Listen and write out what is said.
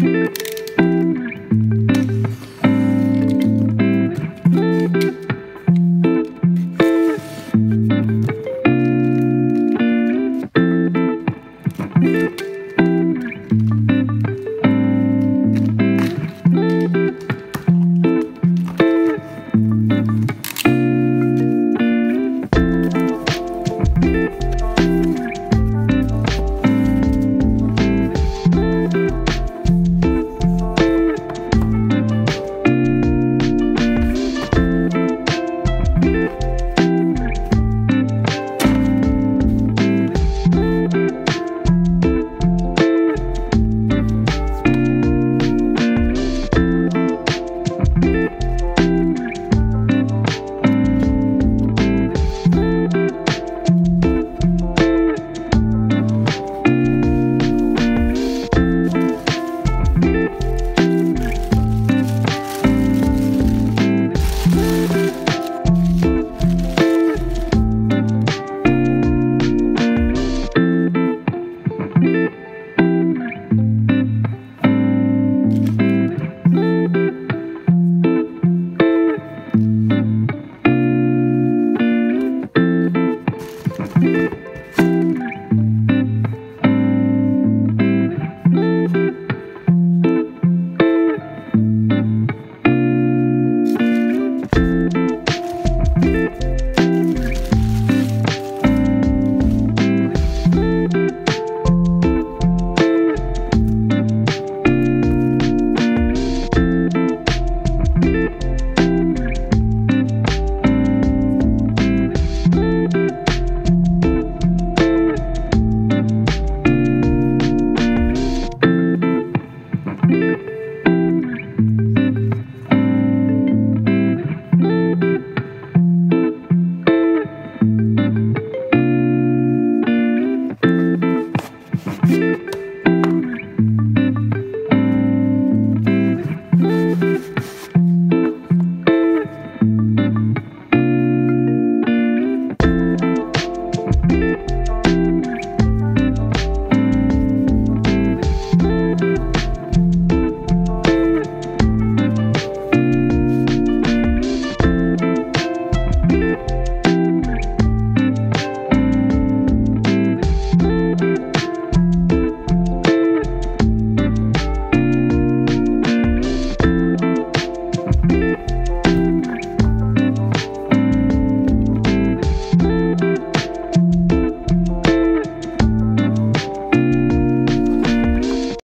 Música